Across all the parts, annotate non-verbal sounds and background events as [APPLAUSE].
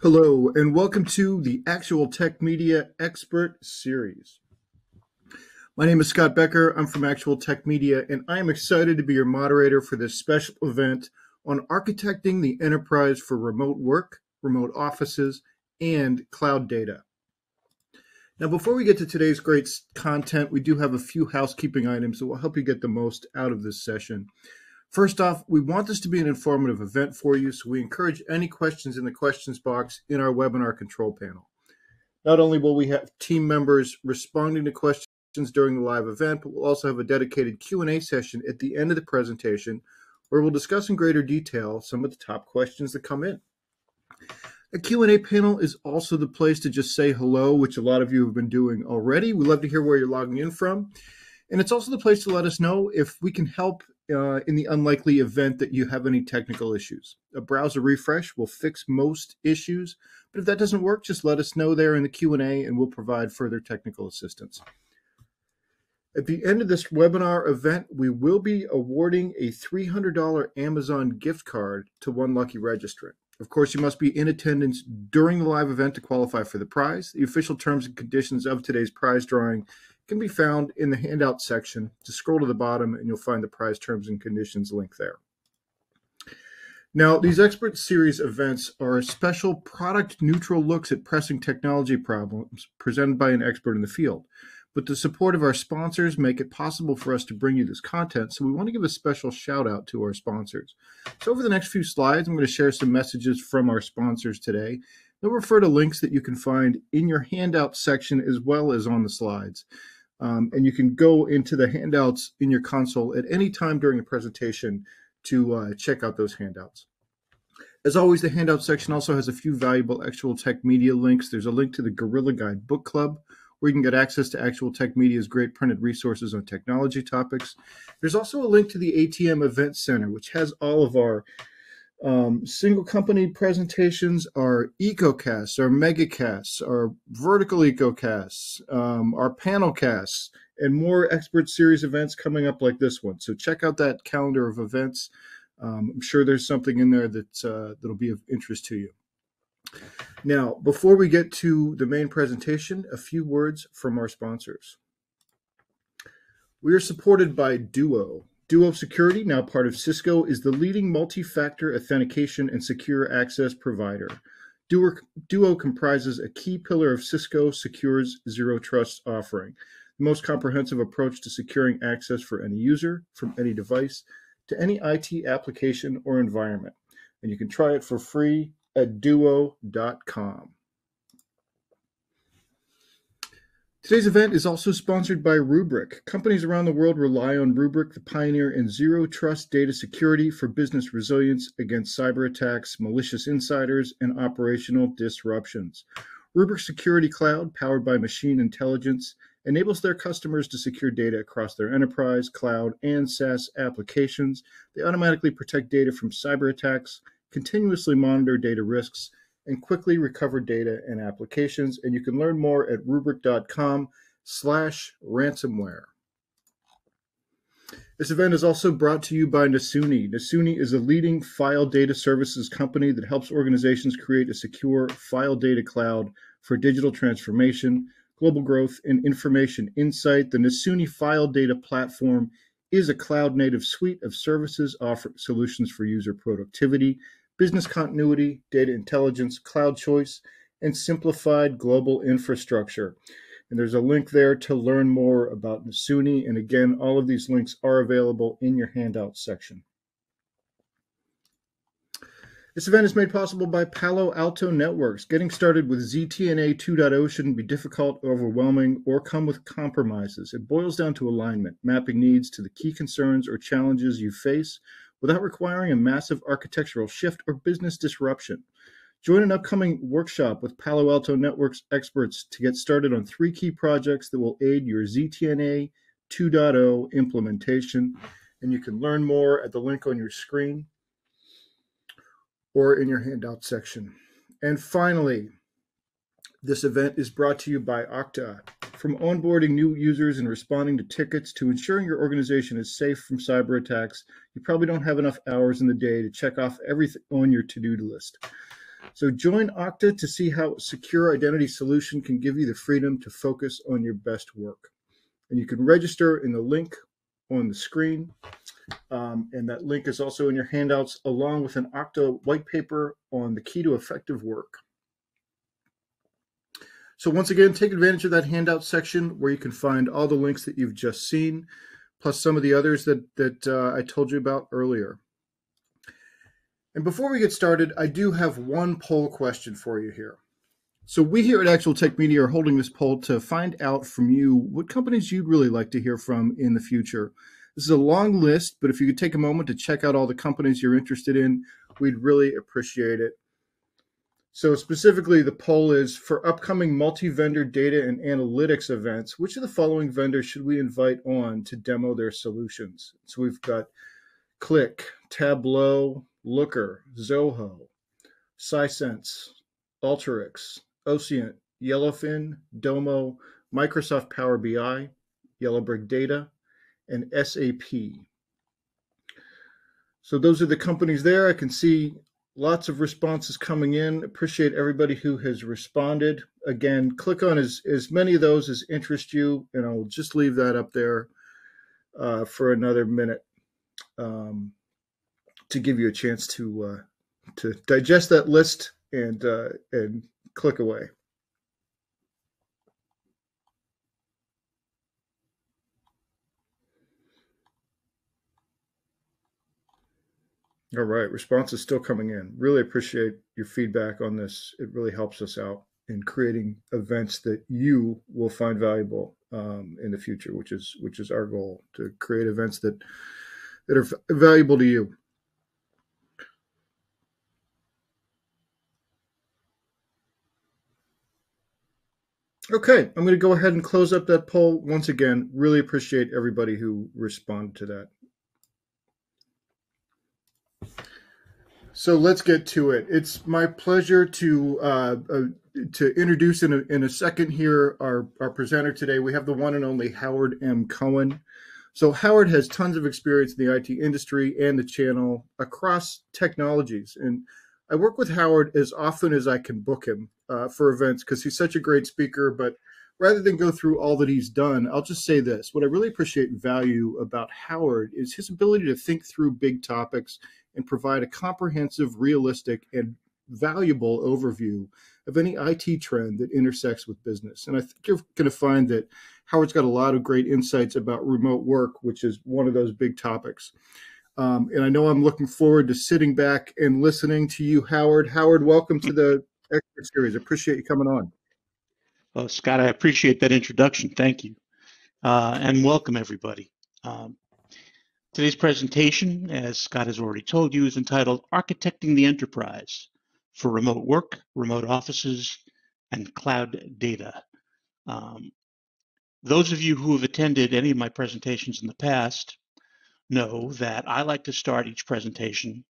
Hello, and welcome to the ActualTech Media Expert Series. My name is Scott Becker. I'm from ActualTech Media, and I am excited to be your moderator for this special event on architecting the enterprise for remote work, remote offices, and cloud data. Now, before we get to today's great content, we do have a few housekeeping items that will help you get the most out of this session. First off, we want this to be an informative event for you, so we encourage any questions in the questions box in our webinar control panel. Not only will we have team members responding to questions during the live event, but we'll also have a dedicated Q&A session at the end of the presentation where we'll discuss in greater detail some of the top questions that come in. A Q&A panel is also the place to just say hello, which a lot of you have been doing already. We love to hear where you're logging in from. And it's also the place to let us know if we can help uh, in the unlikely event that you have any technical issues. A browser refresh will fix most issues, but if that doesn't work, just let us know there in the Q&A and we'll provide further technical assistance. At the end of this webinar event, we will be awarding a $300 Amazon gift card to one lucky registrant. Of course, you must be in attendance during the live event to qualify for the prize. The official terms and conditions of today's prize drawing can be found in the handout section. Just scroll to the bottom and you'll find the prize terms and conditions link there. Now, these expert series events are special product neutral looks at pressing technology problems presented by an expert in the field. But the support of our sponsors make it possible for us to bring you this content, so we want to give a special shout out to our sponsors. So over the next few slides, I'm going to share some messages from our sponsors today. They'll refer to links that you can find in your handout section as well as on the slides. Um, and you can go into the handouts in your console at any time during the presentation to uh, check out those handouts. As always, the handout section also has a few valuable ActualTech Media links. There's a link to the Gorilla Guide Book Club, where you can get access to ActualTech Media's great printed resources on technology topics. There's also a link to the ATM Event Center, which has all of our um, single company presentations are ecocasts, our megacasts, our vertical ecocasts, um, our panel casts, and more expert series events coming up like this one. So check out that calendar of events. Um, I'm sure there's something in there that uh, that'll be of interest to you. Now, before we get to the main presentation, a few words from our sponsors. We are supported by Duo, Duo Security, now part of Cisco, is the leading multi-factor authentication and secure access provider. Duo, Duo comprises a key pillar of Cisco Secure's Zero Trust offering, the most comprehensive approach to securing access for any user, from any device, to any IT application or environment. And you can try it for free at duo.com. Today's event is also sponsored by Rubrik. Companies around the world rely on Rubrik, the pioneer in zero trust data security for business resilience against cyber attacks, malicious insiders, and operational disruptions. Rubrik Security Cloud, powered by machine intelligence, enables their customers to secure data across their enterprise, cloud, and SaaS applications. They automatically protect data from cyber attacks, continuously monitor data risks, and quickly recover data and applications. And you can learn more at rubrik.com slash ransomware. This event is also brought to you by Nasuni. Nasuni is a leading file data services company that helps organizations create a secure file data cloud for digital transformation, global growth, and information insight. The Nasuni File Data Platform is a cloud native suite of services offering solutions for user productivity, business continuity, data intelligence, cloud choice, and simplified global infrastructure. And there's a link there to learn more about Nasuni. And again, all of these links are available in your handout section. This event is made possible by Palo Alto Networks. Getting started with ZTNA 2.0 shouldn't be difficult, overwhelming, or come with compromises. It boils down to alignment, mapping needs to the key concerns or challenges you face without requiring a massive architectural shift or business disruption. Join an upcoming workshop with Palo Alto Networks experts to get started on three key projects that will aid your ZTNA 2.0 implementation. And you can learn more at the link on your screen or in your handout section. And finally, this event is brought to you by Okta. From onboarding new users and responding to tickets to ensuring your organization is safe from cyber attacks, you probably don't have enough hours in the day to check off everything on your to do list. So join Okta to see how a secure identity solution can give you the freedom to focus on your best work. And you can register in the link on the screen. Um, and that link is also in your handouts, along with an Okta white paper on the key to effective work. So once again, take advantage of that handout section where you can find all the links that you've just seen, plus some of the others that, that uh, I told you about earlier. And before we get started, I do have one poll question for you here. So we here at ActualTech Media are holding this poll to find out from you what companies you'd really like to hear from in the future. This is a long list, but if you could take a moment to check out all the companies you're interested in, we'd really appreciate it. So specifically, the poll is for upcoming multi-vendor data and analytics events, which of the following vendors should we invite on to demo their solutions? So we've got Qlik, Tableau, Looker, Zoho, Sisense, Alteryx, Ocient, Yellowfin, Domo, Microsoft Power BI, Yellowbrick Data, and SAP. So those are the companies there. I can see lots of responses coming in. Appreciate everybody who has responded. Again, click on as, as many of those as interest you, and I'll just leave that up there uh, for another minute. Um, to give you a chance to uh, to digest that list and uh, and click away. All right, response is still coming in. Really appreciate your feedback on this. It really helps us out in creating events that you will find valuable um, in the future, which is which is our goal to create events that that are valuable to you. Okay, I'm going to go ahead and close up that poll. Once again, really appreciate everybody who responded to that. So let's get to it. It's my pleasure to uh, uh, to introduce in a, in a second here our, our presenter today. We have the one and only Howard M. Cohen. So Howard has tons of experience in the IT industry and the channel across technologies. And I work with Howard as often as I can book him uh, for events because he's such a great speaker. But rather than go through all that he's done, I'll just say this. What I really appreciate and value about Howard is his ability to think through big topics and provide a comprehensive, realistic, and valuable overview of any IT trend that intersects with business. And I think you're going to find that Howard's got a lot of great insights about remote work, which is one of those big topics. Um, and I know I'm looking forward to sitting back and listening to you, Howard. Howard, welcome to the expert series. Appreciate you coming on. Well, Scott, I appreciate that introduction. Thank you. Uh, and welcome, everybody. Um, today's presentation, as Scott has already told you, is entitled Architecting the Enterprise for Remote Work, Remote Offices, and Cloud Data. Um, those of you who have attended any of my presentations in the past know that I like to start each presentation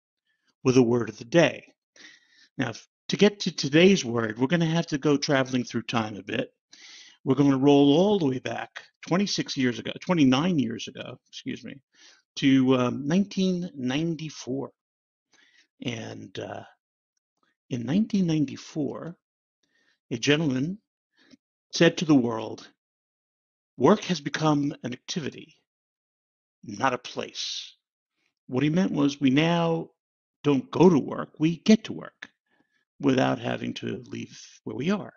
with a word of the day. Now, to get to today's word, we're going to have to go traveling through time a bit. We're going to roll all the way back 26 years ago, 29 years ago, excuse me, to um, 1994. And uh, in 1994, a gentleman said to the world, work has become an activity, not a place. What he meant was we now don't go to work, we get to work without having to leave where we are,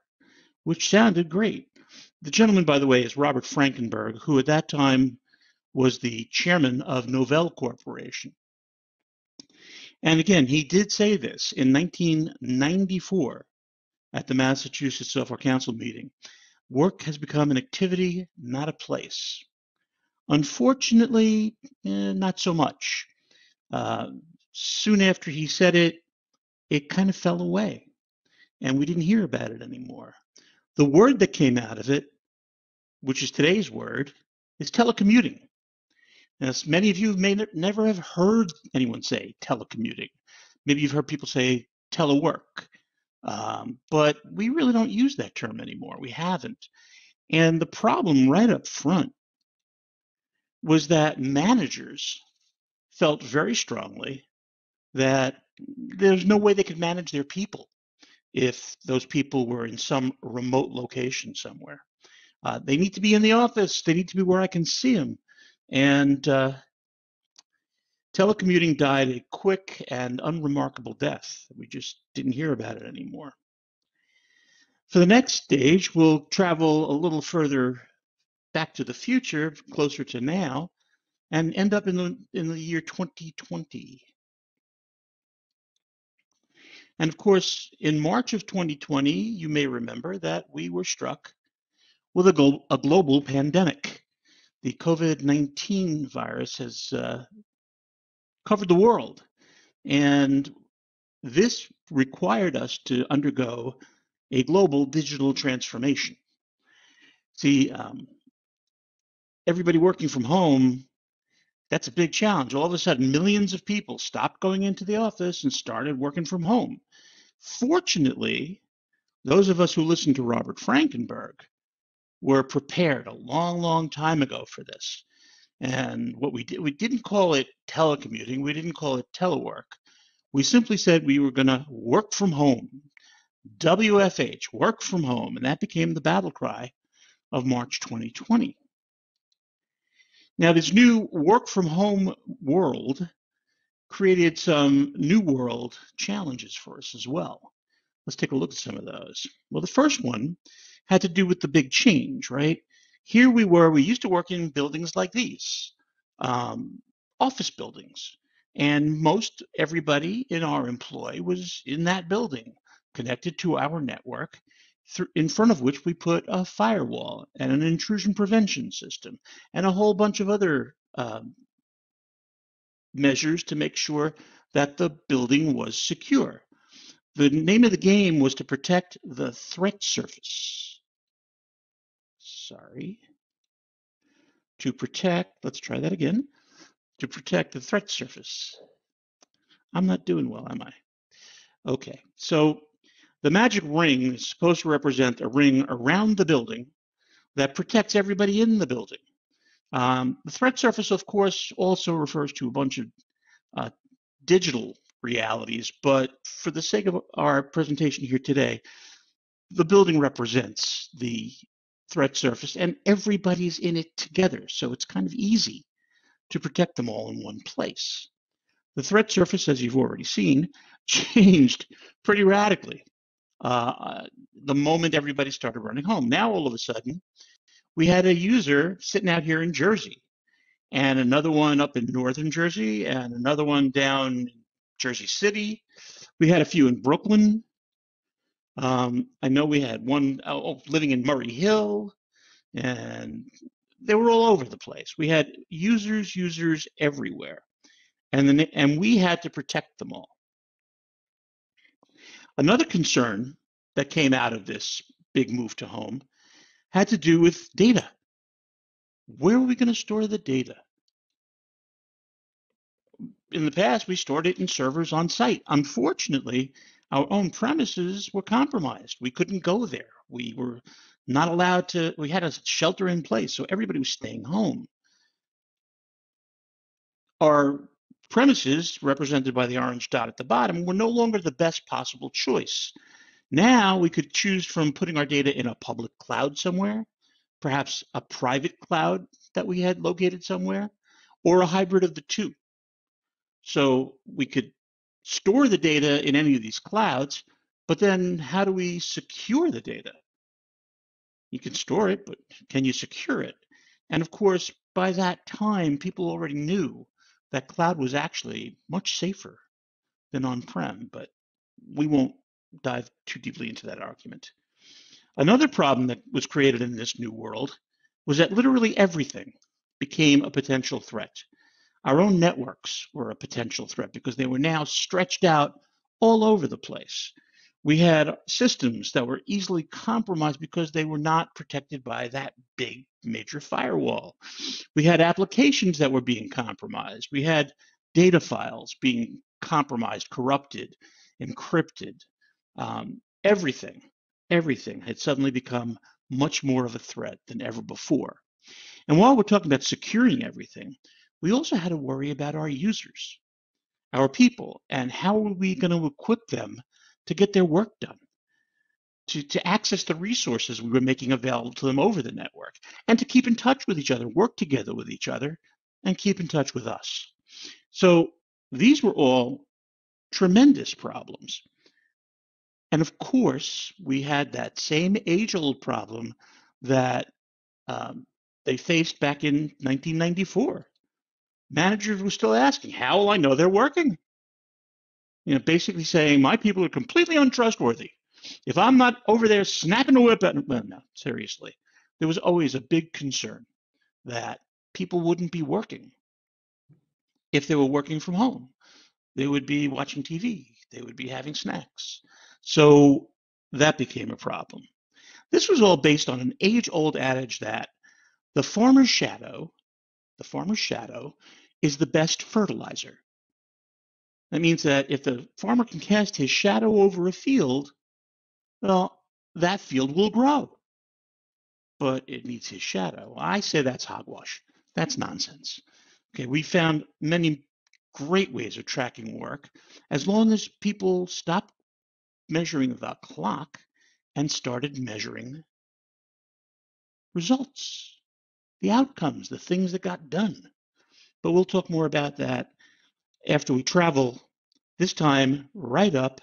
which sounded great. The gentleman, by the way, is Robert Frankenberg, who at that time was the chairman of Novell Corporation. And again, he did say this in 1994 at the Massachusetts Software Council meeting. Work has become an activity, not a place. Unfortunately, eh, not so much. Uh, soon after he said it, it kind of fell away and we didn't hear about it anymore. The word that came out of it, which is today's word, is telecommuting. Now, many of you may never have heard anyone say telecommuting. Maybe you've heard people say telework, um, but we really don't use that term anymore. We haven't. And the problem right up front was that managers felt very strongly that there's no way they could manage their people. if those people were in some remote location somewhere. Uh, they need to be in the office. They need to be where I can see them. And uh, telecommuting died a quick and unremarkable death. We just didn't hear about it anymore. For the next stage, we'll travel a little further back to the future, closer to now, and end up in the in the year 2020. And of course, in March of 2020, you may remember that we were struck with a, glo- a global pandemic. The COVID 19 virus has uh, covered the world, and this required us to undergo a global digital transformation. See, um, everybody working from home, that's a big challenge. All of a sudden, millions of people stopped going into the office and started working from home. Fortunately, those of us who listened to Robert Frankenberg were prepared a long, long time ago for this. And what we did, we didn't call it telecommuting, we didn't call it telework. We simply said we were going to work from home, WFH, work from home. And that became the battle cry of March 2020. Now, this new work from home world created some new world challenges for us as well. Let's take a look at some of those. Well, the first one had to do with the big change, right? Here we were, we used to work in buildings like these, um, office buildings. And most everybody in our employ was in that building, connected to our network, in front of which we put a firewall and an intrusion prevention system and a whole bunch of other um, measures to make sure that the building was secure. The name of the game was to protect the threat surface. Sorry. To protect, let's try that again. To protect the threat surface. I'm not doing well, am I? Okay, so the magic ring is supposed to represent a ring around the building that protects everybody in the building. Um, the threat surface, of course, also refers to a bunch of uh, digital realities, but for the sake of our presentation here today, the building represents the threat surface and everybody's in it together. So it's kind of easy to protect them all in one place. The threat surface, as you've already seen, [LAUGHS] changed pretty radically uh, the moment everybody started running home. Now, all of a sudden, we had a user sitting out here in Jersey, and another one up in northern Jersey, and another one down in Jersey City. We had a few in Brooklyn. Um, I know we had one oh, living in Murray Hill, and they were all over the place. We had users, users everywhere, and then and we had to protect them all. Another concern that came out of this big move to home had to do with data. Where are we going to store the data? In the past, we stored it in servers on site. Unfortunately, our own premises were compromised. We couldn't go there. We were not allowed to, we had a shelter in place, so everybody was staying home. Our premises, represented by the orange dot at the bottom, were no longer the best possible choice. Now we could choose from putting our data in a public cloud somewhere, perhaps a private cloud that we had located somewhere, or a hybrid of the two. So we could store the data in any of these clouds, but then how do we secure the data? You can store it, but can you secure it? And of course, by that time, people already knew that cloud was actually much safer than on-prem, but we won't dive too deeply into that argument. Another problem that was created in this new world was that literally everything became a potential threat. Our own networks were a potential threat because they were now stretched out all over the place. We had systems that were easily compromised because they were not protected by that big major firewall. We had applications that were being compromised. We had data files being compromised, corrupted, encrypted. Um, everything, everything had suddenly become much more of a threat than ever before. And while we're talking about securing everything, we also had to worry about our users, our people, and how are we going to equip them to get their work done? to, to access the resources we were making available to them over the network and to keep in touch with each other, work together with each other, and keep in touch with us. So these were all tremendous problems. And of course, we had that same age old problem that um, they faced back in 1994. Managers were still asking, How will I know they're working? You know, basically saying, My people are completely untrustworthy. If I'm not over there snapping the whip at well, no, seriously. There was always a big concern that people wouldn't be working if they were working from home. They would be watching TV, they would be having snacks. So that became a problem. This was all based on an age old adage that the farmer's shadow, the farmer's shadow, is the best fertilizer. That means that if the farmer can cast his shadow over a field, well, that field will grow. But it needs his shadow. I say that's hogwash. That's nonsense. Okay, we found many great ways of tracking work as long as people stopped measuring the clock and started measuring results, the outcomes, the things that got done. But we'll talk more about that after we travel, this time right up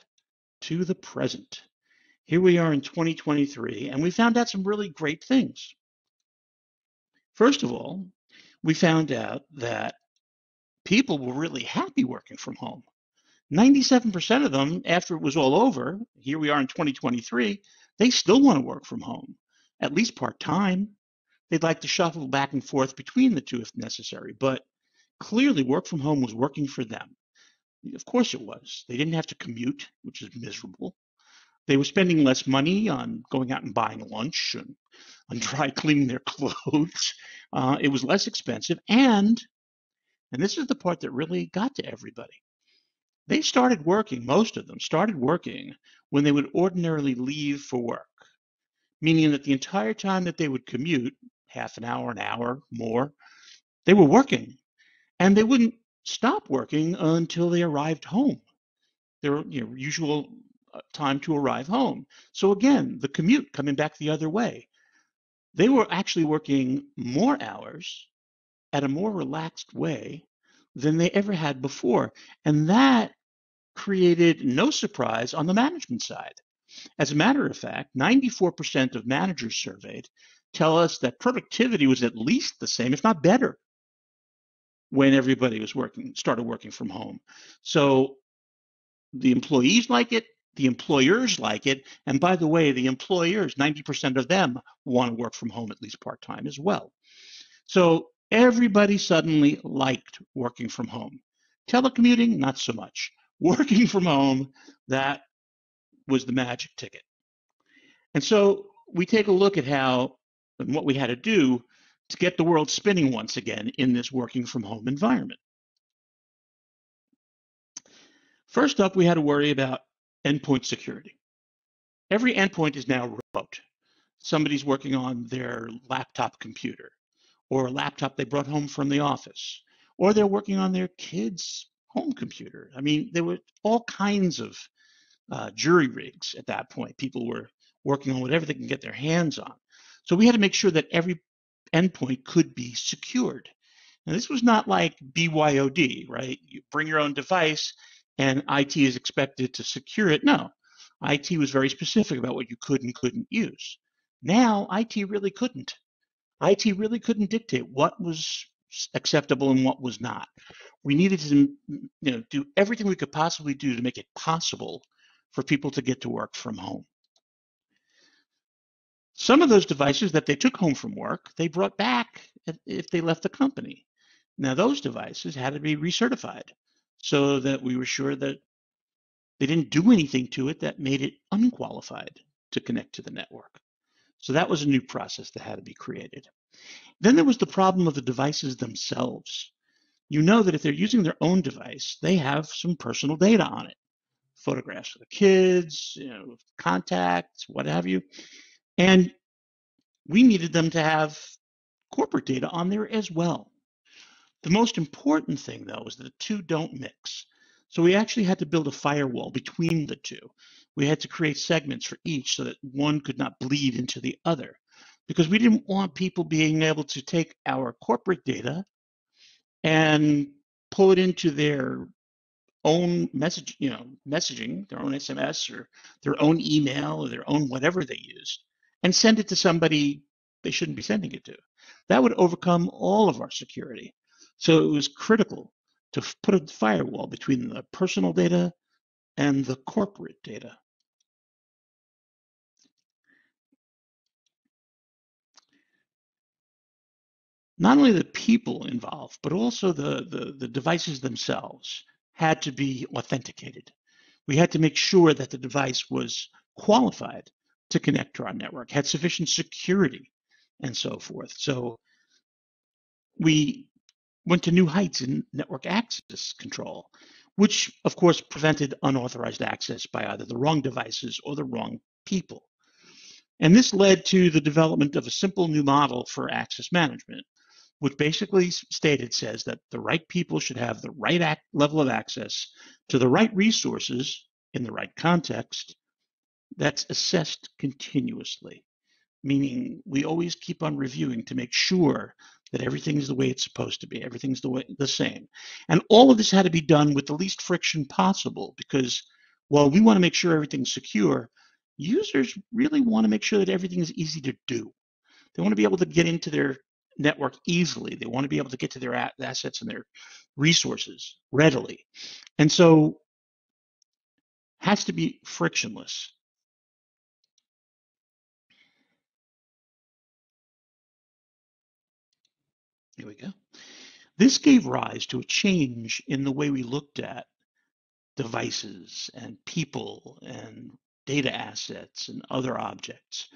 to the present. Here we are in 2023, and we found out some really great things. First of all, we found out that people were really happy working from home. 97% of them, after it was all over, here we are in 2023, they still want to work from home, at least part time. They'd like to shuffle back and forth between the two if necessary, but clearly work from home was working for them. Of course it was. They didn't have to commute, which is miserable. They were spending less money on going out and buying lunch and on [LAUGHS] dry cleaning their clothes. Uh, it was less expensive. And, and this is the part that really got to everybody, they started working, most of them started working when they would ordinarily leave for work, meaning that the entire time that they would commute, half an hour, an hour, more, they were working. And they wouldn't stop working until they arrived home, their you know, usual uh, time to arrive home. So again, the commute coming back the other way. They were actually working more hours at a more relaxed way than they ever had before. And that created no surprise on the management side. As a matter of fact, 94% of managers surveyed tell us that productivity was at least the same, if not better, when everybody was working, started working from home. So the employees like it, the employers like it, and by the way, the employers, 90% of them want to work from home at least part time as well. So everybody suddenly liked working from home. Telecommuting, not so much [LAUGHS] working from home, that was the magic ticket. And so we take a look at how and what we had to do to get the world spinning once again in this working from home environment. First up, we had to worry about endpoint security. Every endpoint is now remote. Somebody's working on their laptop computer or a laptop they brought home from the office, or they're working on their kids' home computer. I mean, there were all kinds of uh, jury rigs at that point. People were working on whatever they can get their hands on. So we had to make sure that every endpoint could be secured. Now, this was not like BYOD, right? You bring your own device and IT is expected to secure it. No, IT was very specific about what you could and couldn't use. Now, IT really couldn't. IT really couldn't dictate what was acceptable and what was not. We needed to mm, you know, do everything we could possibly do to make it possible for people to get to work from home. Some of those devices that they took home from work, they brought back if they left the company. Now, those devices had to be recertified so that we were sure that they didn't do anything to it that made it unqualified to connect to the network. So that was a new process that had to be created. Then there was the problem of the devices themselves. You know that if they're using their own device, they have some personal data on it photographs of the kids, you know, contacts, what have you. And we needed them to have corporate data on there as well. The most important thing, though, is that the two don't mix. So we actually had to build a firewall between the two. We had to create segments for each so that one could not bleed into the other because we didn't want people being able to take our corporate data and pull it into their own message, you know, messaging, their own SMS or their own email or their own whatever they use, and send it to somebody they shouldn't be sending it to. That would overcome all of our security. So it was critical to put a firewall between the personal data and the corporate data. Not only the people involved, but also the, the, the devices themselves had to be authenticated. We had to make sure that the device was qualified to connect to our network, had sufficient security, and so forth. So we went to new heights in network access control, which of course prevented unauthorized access by either the wrong devices or the wrong people. And this led to the development of a simple new model for access management, which basically stated says that the right people should have the right level of access to the right resources in the right context that's assessed continuously meaning we always keep on reviewing to make sure that everything's the way it's supposed to be everything's the way the same. And all of this had to be done with the least friction possible because while we want to make sure everything's secure users really want to make sure that everything is easy to do. They want to be able to get into their network easily. They want to be able to get to their assets and their resources readily. And so has to be frictionless Here we go. This gave rise to a change in the way we looked at devices and people and data assets and other objects.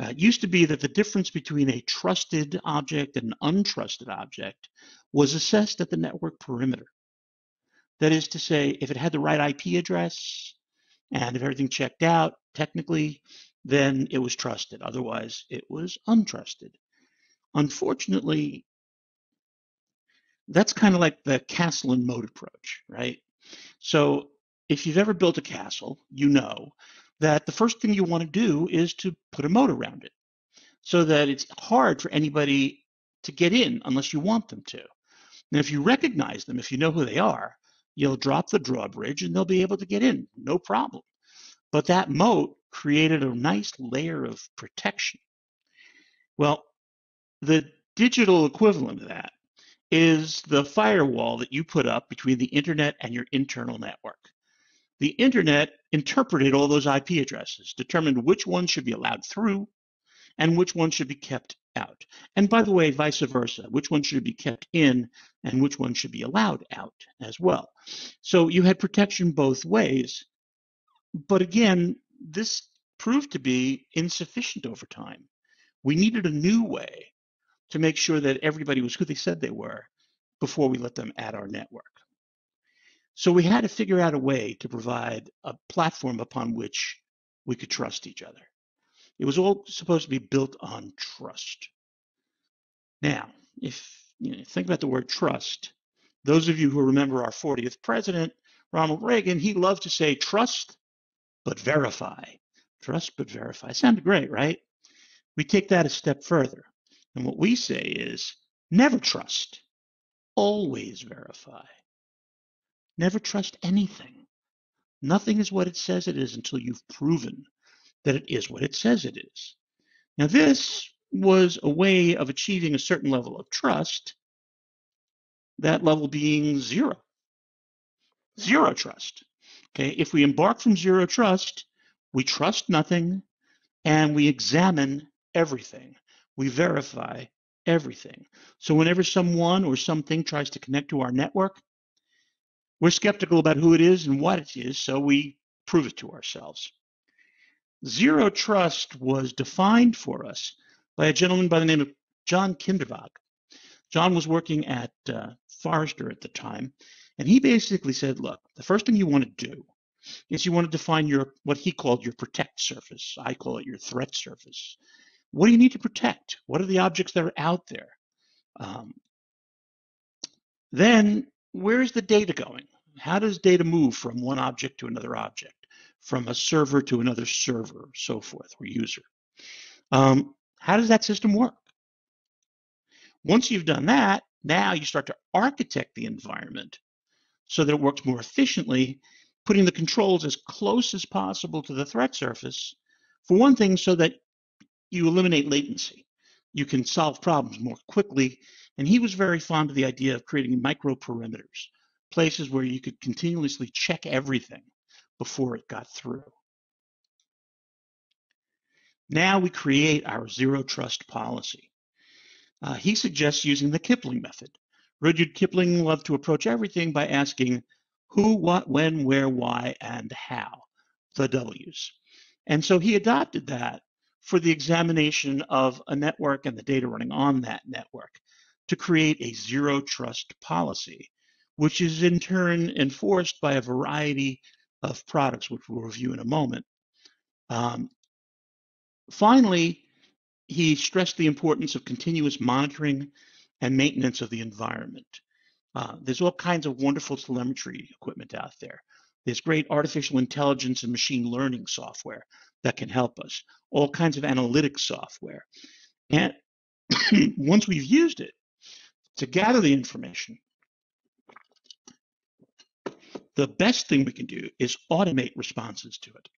Uh, it used to be that the difference between a trusted object and an untrusted object was assessed at the network perimeter. That is to say, if it had the right IP address and if everything checked out technically, then it was trusted. Otherwise, it was untrusted. Unfortunately, that's kind of like the castle and moat approach, right? So if you've ever built a castle, you know that the first thing you want to do is to put a moat around it so that it's hard for anybody to get in unless you want them to. And if you recognize them, if you know who they are, you'll drop the drawbridge and they'll be able to get in, no problem. But that moat created a nice layer of protection. Well, the digital equivalent of that is the firewall that you put up between the internet and your internal network. The internet interpreted all those IP addresses, determined which ones should be allowed through and which ones should be kept out. And by the way, vice versa, which ones should be kept in and which ones should be allowed out as well. So you had protection both ways. But again, this proved to be insufficient over time. We needed a new way to make sure that everybody was who they said they were before we let them add our network. So we had to figure out a way to provide a platform upon which we could trust each other. It was all supposed to be built on trust. Now, if you know, think about the word trust, those of you who remember our 40th president, Ronald Reagan, he loved to say trust but verify. Trust but verify. Sounded great, right? We take that a step further. And what we say is never trust, always verify. Never trust anything. Nothing is what it says it is until you've proven that it is what it says it is. Now, this was a way of achieving a certain level of trust, that level being zero. Zero trust. Okay, if we embark from zero trust, we trust nothing and we examine everything we verify everything. So whenever someone or something tries to connect to our network, we're skeptical about who it is and what it is, so we prove it to ourselves. Zero trust was defined for us by a gentleman by the name of John Kindervag. John was working at uh, Forrester at the time, and he basically said, look, the first thing you want to do is you want to define your what he called your protect surface. I call it your threat surface. What do you need to protect? What are the objects that are out there? Um, then where is the data going? How does data move from one object to another object, from a server to another server, so forth, or user? Um, how does that system work? Once you've done that, now you start to architect the environment so that it works more efficiently, putting the controls as close as possible to the threat surface. For one thing, so that you eliminate latency. You can solve problems more quickly. And he was very fond of the idea of creating micro perimeters, places where you could continuously check everything before it got through. Now we create our zero trust policy. Uh, he suggests using the Kipling method. Rudyard Kipling loved to approach everything by asking who, what, when, where, why, and how, the W's. And so he adopted that for the examination of a network and the data running on that network to create a zero trust policy, which is in turn enforced by a variety of products, which we'll review in a moment. Um, finally, he stressed the importance of continuous monitoring and maintenance of the environment. Uh, there's all kinds of wonderful telemetry equipment out there. There's great artificial intelligence and machine learning software that can help us, all kinds of analytics software. And [COUGHS] once we've used it to gather the information, the best thing we can do is automate responses to it.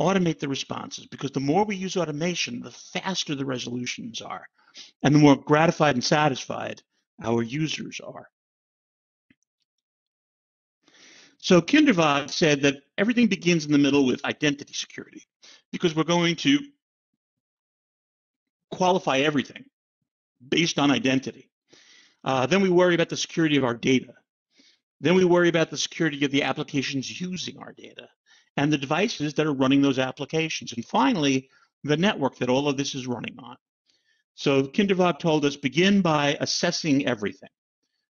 Automate the responses because the more we use automation, the faster the resolutions are and the more gratified and satisfied our users are. So Kindervag said that everything begins in the middle with identity security because we're going to qualify everything based on identity. Uh, then we worry about the security of our data. Then we worry about the security of the applications using our data and the devices that are running those applications. And finally, the network that all of this is running on. So Kindervag told us begin by assessing everything.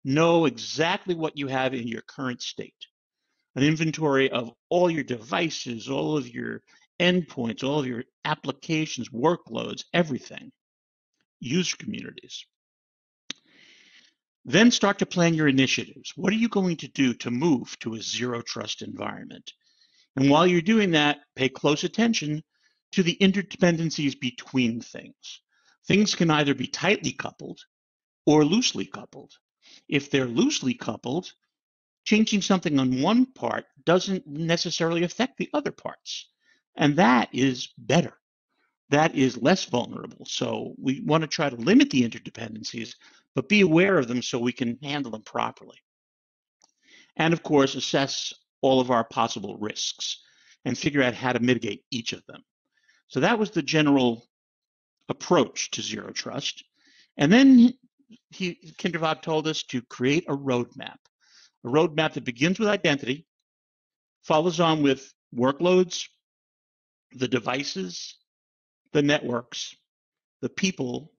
Know exactly what you have in your current state an inventory of all your devices, all of your endpoints, all of your applications, workloads, everything, user communities. Then start to plan your initiatives. What are you going to do to move to a zero trust environment? And while you're doing that, pay close attention to the interdependencies between things. Things can either be tightly coupled or loosely coupled. If they're loosely coupled, changing something on one part doesn't necessarily affect the other parts. And that is better. That is less vulnerable. So we want to try to limit the interdependencies, but be aware of them so we can handle them properly. And of course, assess all of our possible risks and figure out how to mitigate each of them. So that was the general approach to zero trust. And then he, Kindervag told us to create a roadmap a roadmap that begins with identity, follows on with workloads, the devices, the networks, the people,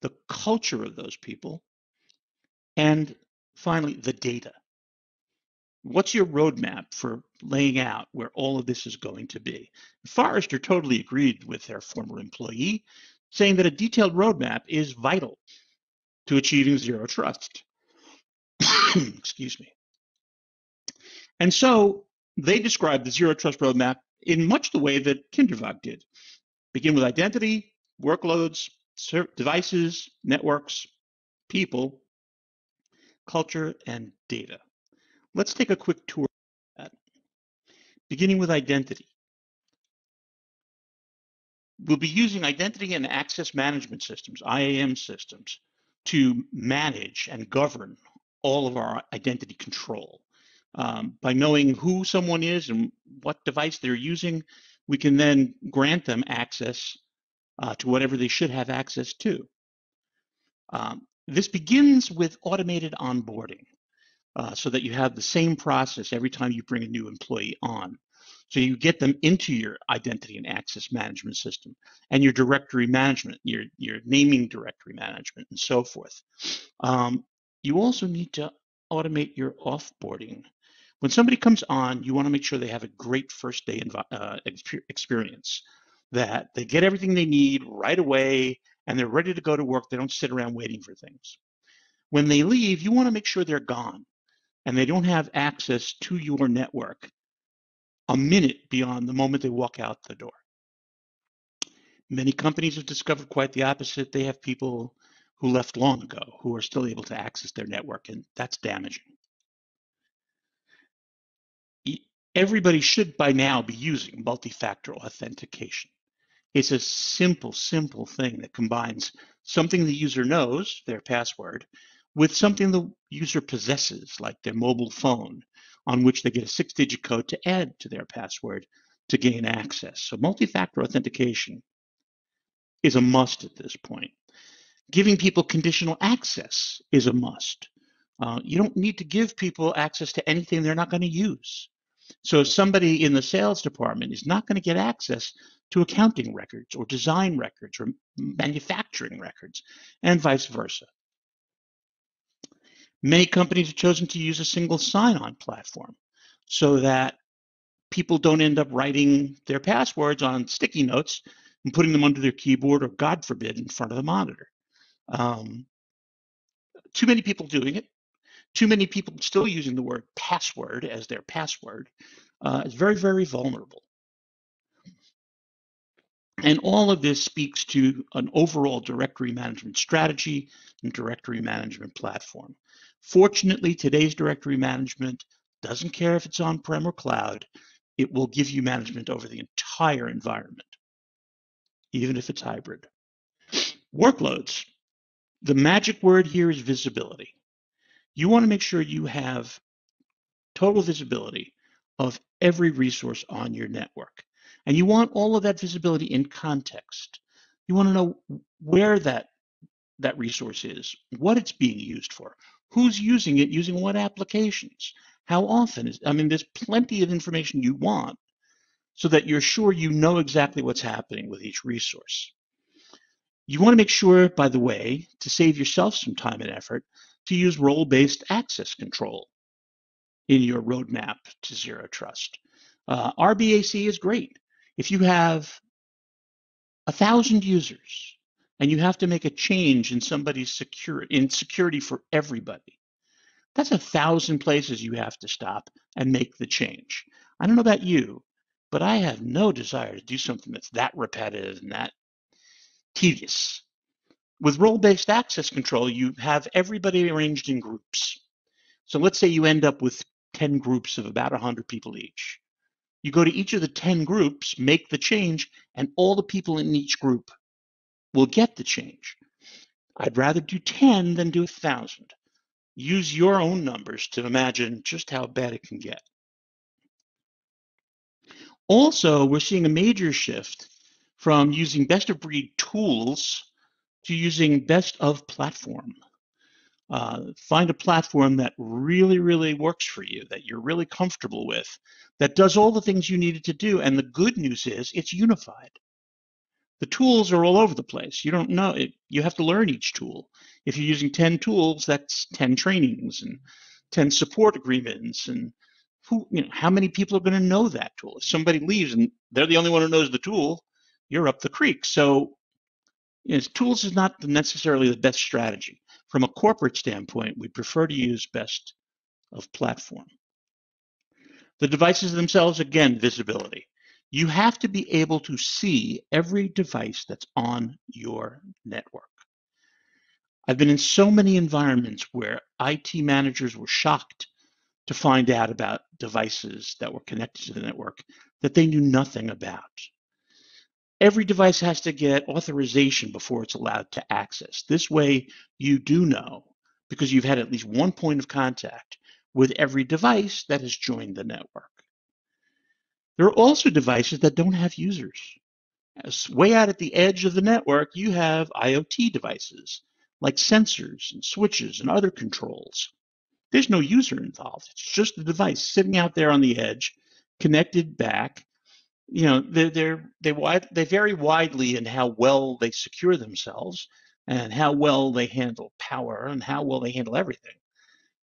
the culture of those people, and finally, the data. What's your roadmap for laying out where all of this is going to be? Forrester totally agreed with their former employee, saying that a detailed roadmap is vital to achieving zero trust. [COUGHS] Excuse me. And so they describe the zero trust roadmap in much the way that Kindervag did. Begin with identity, workloads, devices, networks, people, culture, and data. Let's take a quick tour of that. Beginning with identity. We'll be using identity and access management systems, IAM systems, to manage and govern all of our identity control. Um, by knowing who someone is and what device they're using, we can then grant them access uh, to whatever they should have access to. Um, this begins with automated onboarding uh, so that you have the same process every time you bring a new employee on. So you get them into your identity and access management system and your directory management, your, your naming directory management, and so forth. Um, you also need to automate your offboarding. When somebody comes on, you want to make sure they have a great first day uh, experience, that they get everything they need right away and they're ready to go to work. They don't sit around waiting for things. When they leave, you want to make sure they're gone. and they don't have access to your network a minute beyond the moment they walk out the door. Many companies have discovered quite the opposite. They have people who left long ago who are still able to access their network, and that's damaging. Everybody should by now be using multi-factor authentication. It's a simple, simple thing that combines something the user knows, their password, with something the user possesses, like their mobile phone, on which they get a six digit code to add to their password to gain access. So multi factor authentication is a must at this point. Giving people conditional access is a must. Uh, you don't need to give people access to anything they're not going to use. So if somebody in the sales department is not going to get access to accounting records or design records or manufacturing records and vice versa. Many companies have chosen to use a single sign-on platform so that people don't end up writing their passwords on sticky notes and putting them under their keyboard or, God forbid, in front of the monitor. Um, too many people doing it. Too many people still using the word password as their password. Uh, is very, very vulnerable. And all of this speaks to an overall directory management strategy and directory management platform. Fortunately, today's directory management doesn't care if it's on-prem or cloud. It will give you management over the entire environment, even if it's hybrid. Workloads. The magic word here is visibility. You want to make sure you have total visibility of every resource on your network. And you want all of that visibility in context. You want to know where that, that resource is, what it's being used for, who's using it, using what applications, how often is, I mean, there's plenty of information you want so that you're sure you know exactly what's happening with each resource. You want to make sure, by the way, to save yourself some time and effort, to use role-based access control in your roadmap to zero trust. Uh, RBAC is great. If you have a thousand users and you have to make a change in somebody's security in security for everybody, that's a thousand places you have to stop and make the change. I don't know about you, but I have no desire to do something that's that repetitive and that tedious. With role-based access control, you have everybody arranged in groups. So let's say you end up with 10 groups of about 100 people each. You go to each of the 10 groups, make the change, and all the people in each group will get the change. I'd rather do 10 than do 1,000. Use your own numbers to imagine just how bad it can get. Also, we're seeing a major shift from using best of breed tools to using best of platform. Uh, find a platform that really, really works for you, that you're really comfortable with, that does all the things you needed to do. And the good news is it's unified. The tools are all over the place. You don't know it. You have to learn each tool. If you're using 10 tools, that's 10 trainings and 10 support agreements. And who, you know, how many people are going to know that tool? If somebody leaves and they're the only one who knows the tool, you're up the creek. So you know, tools is not necessarily the best strategy. From a corporate standpoint, we prefer to use best of platform. The devices themselves, again, visibility. You have to be able to see every device that's on your network. I've been in so many environments where IT managers were shocked to find out about devices that were connected to the network that they knew nothing about every device has to get authorization before it's allowed to access. This way, you do know because you've had at least one point of contact with every device that has joined the network. There are also devices that don't have users. As way out at the edge of the network, you have IoT devices like sensors and switches and other controls. There's no user involved. It's just a device sitting out there on the edge, connected back you know they're, they're they wide they vary widely in how well they secure themselves and how well they handle power and how well they handle everything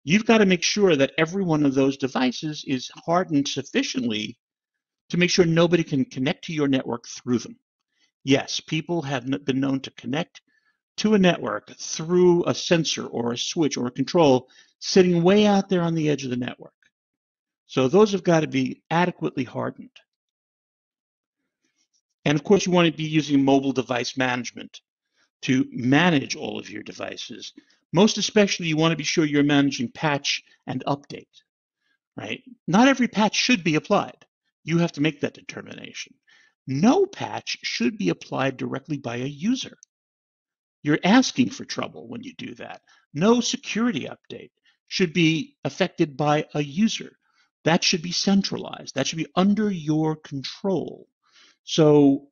you've got to make sure that every one of those devices is hardened sufficiently to make sure nobody can connect to your network through them yes people have been known to connect to a network through a sensor or a switch or a control sitting way out there on the edge of the network. So those have got to be adequately hardened. And of course, you want to be using mobile device management to manage all of your devices. Most especially, you want to be sure you're managing patch and update, right? Not every patch should be applied. You have to make that determination. No patch should be applied directly by a user. You're asking for trouble when you do that. No security update should be affected by a user. That should be centralized. That should be under your control. So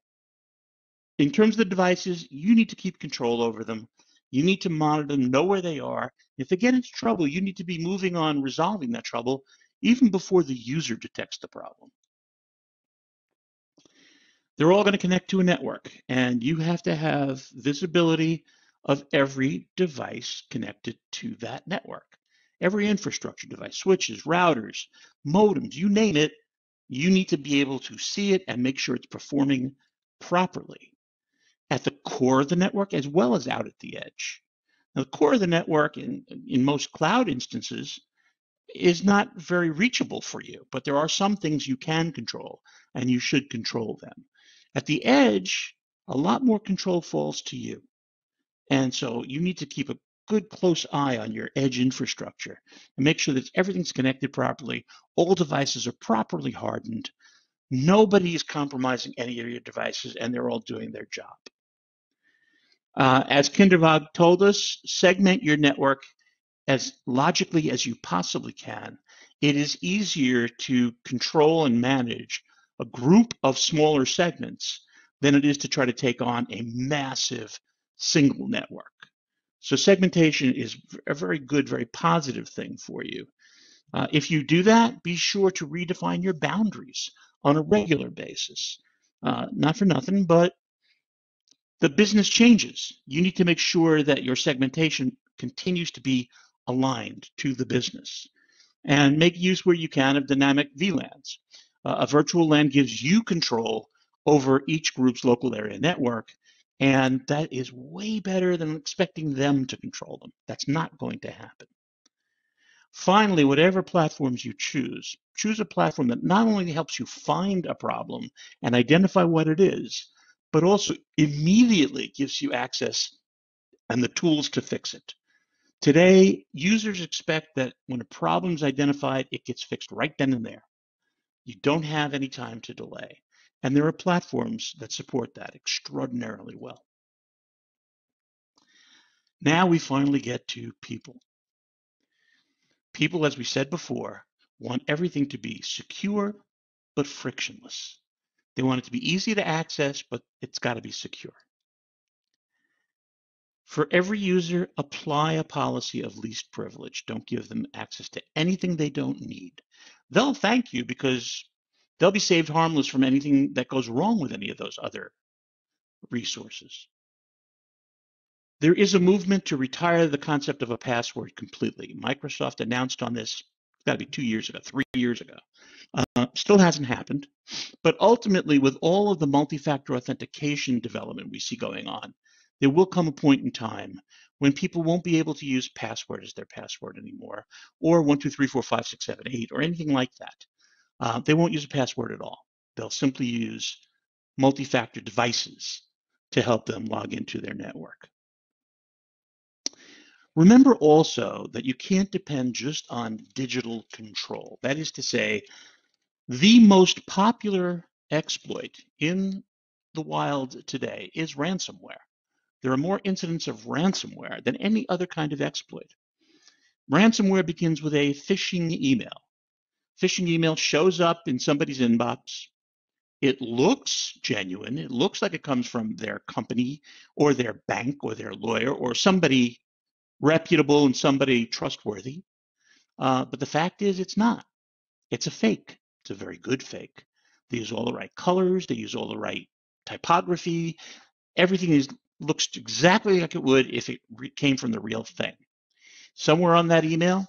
in terms of the devices, you need to keep control over them. You need to monitor them, know where they are. If they get into trouble, you need to be moving on resolving that trouble even before the user detects the problem. They're all going to connect to a network, and you have to have visibility of every device connected to that network. Every infrastructure device, switches, routers, modems, you name it, you need to be able to see it and make sure it's performing properly at the core of the network as well as out at the edge. Now, the core of the network in, in most cloud instances is not very reachable for you, but there are some things you can control and you should control them. At the edge, a lot more control falls to you. And so you need to keep a good close eye on your edge infrastructure and make sure that everything's connected properly. All devices are properly hardened. Nobody is compromising any of your devices and they're all doing their job. Uh, as Kindervag told us, segment your network as logically as you possibly can. It is easier to control and manage a group of smaller segments than it is to try to take on a massive single network. So segmentation is a very good, very positive thing for you. Uh, if you do that, be sure to redefine your boundaries on a regular basis. Uh, not for nothing, but the business changes. You need to make sure that your segmentation continues to be aligned to the business. And make use where you can of dynamic VLANs. Uh, a virtual LAN gives you control over each group's local area network and that is way better than expecting them to control them. That's not going to happen. Finally, whatever platforms you choose, choose a platform that not only helps you find a problem and identify what it is, but also immediately gives you access and the tools to fix it. Today, users expect that when a problem is identified, it gets fixed right then and there. You don't have any time to delay. And there are platforms that support that extraordinarily well. Now we finally get to people. People, as we said before, want everything to be secure but frictionless. They want it to be easy to access, but it's got to be secure. For every user, apply a policy of least privilege. Don't give them access to anything they don't need. They'll thank you because they'll be saved harmless from anything that goes wrong with any of those other resources. There is a movement to retire the concept of a password completely. Microsoft announced on this, it's got to be two years ago, three years ago. Uh, still hasn't happened. But ultimately, with all of the multi factor authentication development we see going on, there will come a point in time when people won't be able to use password as their password anymore, or one, two, three, four, five, six, seven, eight, or anything like that. Uh, they won't use a password at all. They'll simply use multi-factor devices to help them log into their network. Remember also that you can't depend just on digital control. That is to say, the most popular exploit in the wild today is ransomware. There are more incidents of ransomware than any other kind of exploit. Ransomware begins with a phishing email phishing email shows up in somebody's inbox. It looks genuine. It looks like it comes from their company or their bank or their lawyer or somebody reputable and somebody trustworthy. Uh, but the fact is, it's not. It's a fake. It's a very good fake. They use all the right colors. They use all the right typography. Everything is looks exactly like it would if it came from the real thing. Somewhere on that email,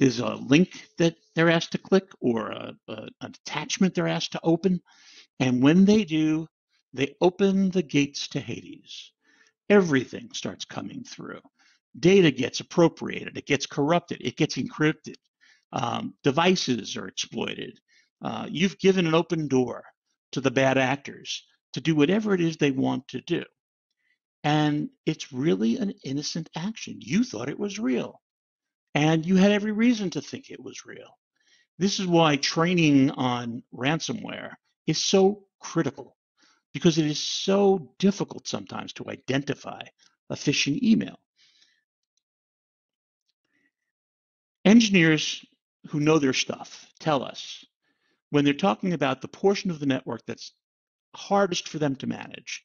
there's a link that they're asked to click or a, a, an attachment they're asked to open. And when they do, they open the gates to Hades. everything starts coming through. Data gets appropriated, it gets corrupted, it gets encrypted. Um, devices are exploited. Uh, you've given an open door to the bad actors to do whatever it is they want to do. And it's really an innocent action. You thought it was real, and you had every reason to think it was real. This is why training on ransomware is so critical because it is so difficult sometimes to identify a phishing email. Engineers who know their stuff tell us when they're talking about the portion of the network that's hardest for them to manage,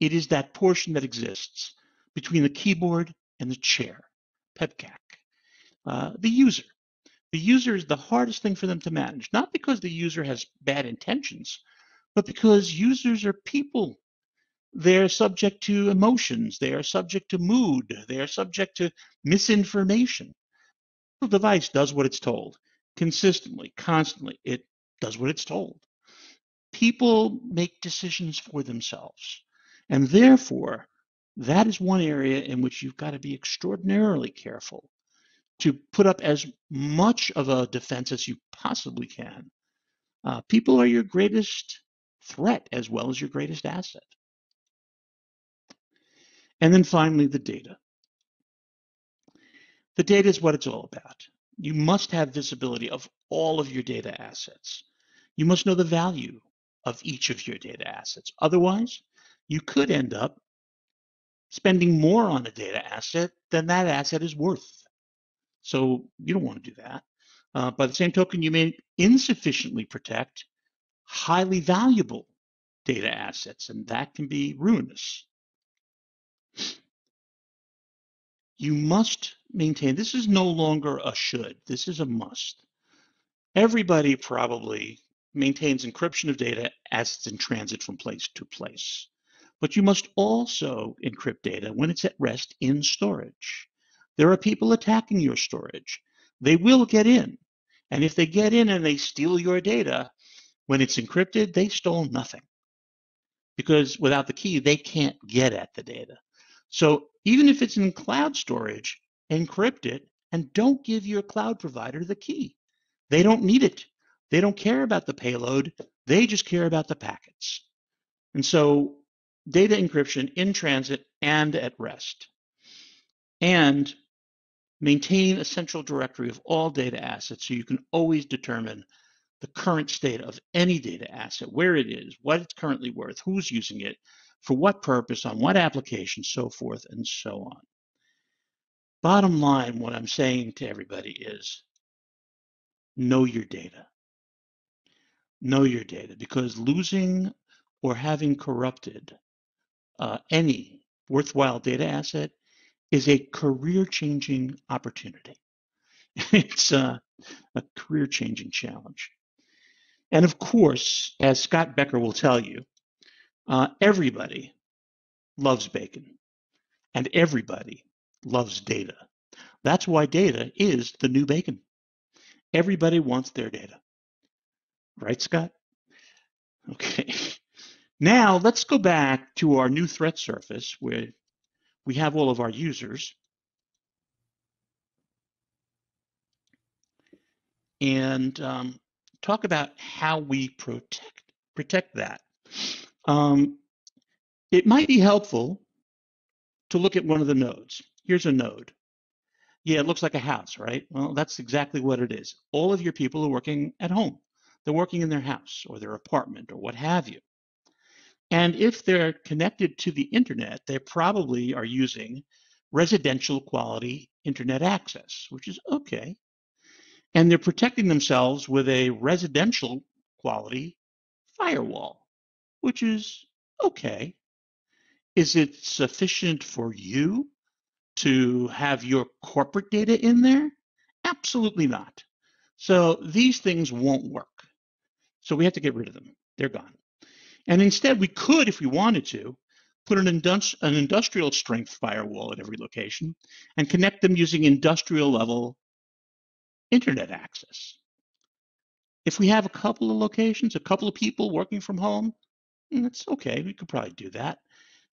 it is that portion that exists between the keyboard and the chair, PEBCAK, uh, the user. The user is the hardest thing for them to manage, not because the user has bad intentions, but because users are people. They're subject to emotions, they are subject to mood, they are subject to misinformation. The device does what it's told consistently, constantly. It does what it's told. People make decisions for themselves. And therefore, that is one area in which you've got to be extraordinarily careful to put up as much of a defense as you possibly can. Uh, people are your greatest threat as well as your greatest asset. And then finally, the data. The data is what it's all about. You must have visibility of all of your data assets. You must know the value of each of your data assets. Otherwise, you could end up spending more on a data asset than that asset is worth. So you don't want to do that. Uh, by the same token, you may insufficiently protect highly valuable data assets, and that can be ruinous. You must maintain, this is no longer a should, this is a must. Everybody probably maintains encryption of data as it's in transit from place to place. But you must also encrypt data when it's at rest in storage. There are people attacking your storage. They will get in. And if they get in and they steal your data, when it's encrypted, they stole nothing. Because without the key, they can't get at the data. So even if it's in cloud storage, encrypt it and don't give your cloud provider the key. They don't need it. They don't care about the payload. They just care about the packets. And so data encryption in transit and at rest. And maintain a central directory of all data assets so you can always determine the current state of any data asset, where it is, what it's currently worth, who's using it, for what purpose, on what application, so forth and so on. Bottom line, what I'm saying to everybody is know your data. Know your data because losing or having corrupted uh, any worthwhile data asset is a career changing opportunity. [LAUGHS] it's a, a career changing challenge. And of course, as Scott Becker will tell you, uh, everybody loves bacon and everybody loves data. That's why data is the new bacon. Everybody wants their data. Right, Scott? Okay. [LAUGHS] Now let's go back to our new threat surface where we have all of our users. And um, talk about how we protect protect that. Um, it might be helpful to look at one of the nodes. Here's a node. Yeah, it looks like a house, right? Well, that's exactly what it is. All of your people are working at home. They're working in their house or their apartment or what have you. And if they're connected to the internet, they probably are using residential quality internet access, which is okay. And they're protecting themselves with a residential quality firewall, which is okay. Is it sufficient for you to have your corporate data in there? Absolutely not. So these things won't work. So we have to get rid of them. They're gone. And instead, we could, if we wanted to, put an, an industrial strength firewall at every location and connect them using industrial level internet access. If we have a couple of locations, a couple of people working from home, that's okay. We could probably do that.